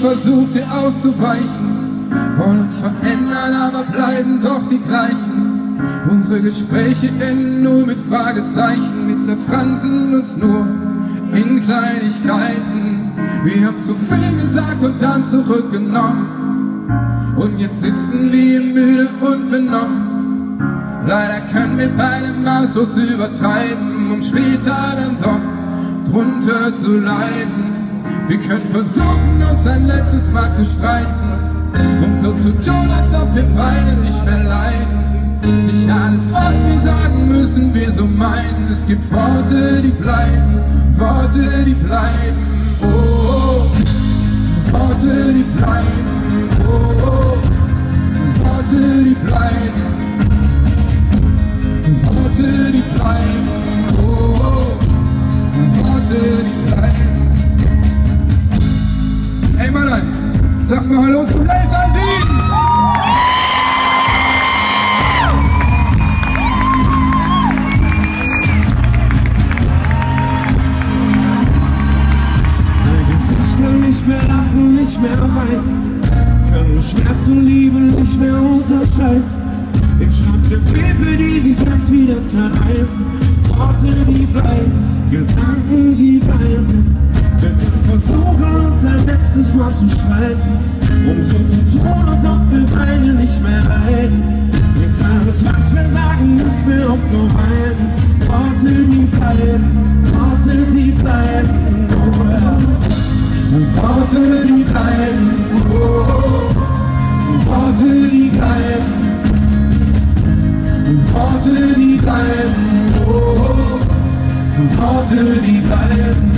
versucht dir auszuweichen, wollen uns verändern, aber bleiben doch die gleichen. Unsere Gespräche enden nur mit Fragezeichen, wir zerfransen uns nur in Kleinigkeiten. Wir haben zu viel gesagt und dann zurückgenommen. Und jetzt sitzen wir müde und benommen. Leider können wir beide maßlos übertreiben, um später dann doch drunter zu leiden. Wir können versuchen, uns ein letztes Mal zu streiten, um so zu tun, als ob wir beide nicht mehr leiden. Nicht alles, was wir sagen, müssen wir so meinen. Es gibt Worte, die bleiben, Worte, die bleiben. Oh, oh. Worte, die bleiben. Sag mal Hallo zum Laserdien! Ich kann nicht mehr lachen, nicht mehr weinen. Können Schmerz und Liebe nicht mehr unterscheiden. Ich schreib dir Briefe, die sich selbst wieder zerreißen. Worte, die bleiben, Gedanken, die bleiben. Wir versuchen uns ein letztes Mal zu streiten. Um zu tun, als ob wir beide nicht mehr leiden. Nicht alles, was wir sagen, müssen wir auch so meinen. Worte, die bleiben, Worte, die bleiben. Oh, ja. Worte, die bleiben, oh, oh. Worte, die bleiben, Worte, die bleiben, oh, oh. Worte, die bleiben.